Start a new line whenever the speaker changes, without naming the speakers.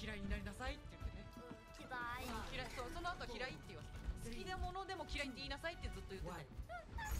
嫌いになりなさいって言ってね。
嫌い。
嫌い。そうその後嫌いって言わせた好きなものでも嫌いって言いなさいってずっと言ってた。よ